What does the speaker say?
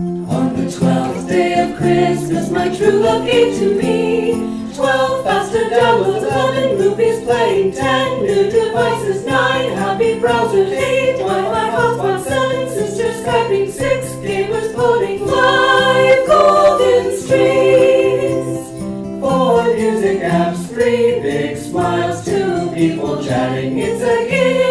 On the twelfth day of Christmas, my true love gave to me twelve faster downloads, eleven movies playing, ten new devices, nine happy browsers, eight Wi-Fi hotspots, seven sisters skyping, six gamers voting, five golden streets, four music apps, three big smiles, two people chatting. It's a game.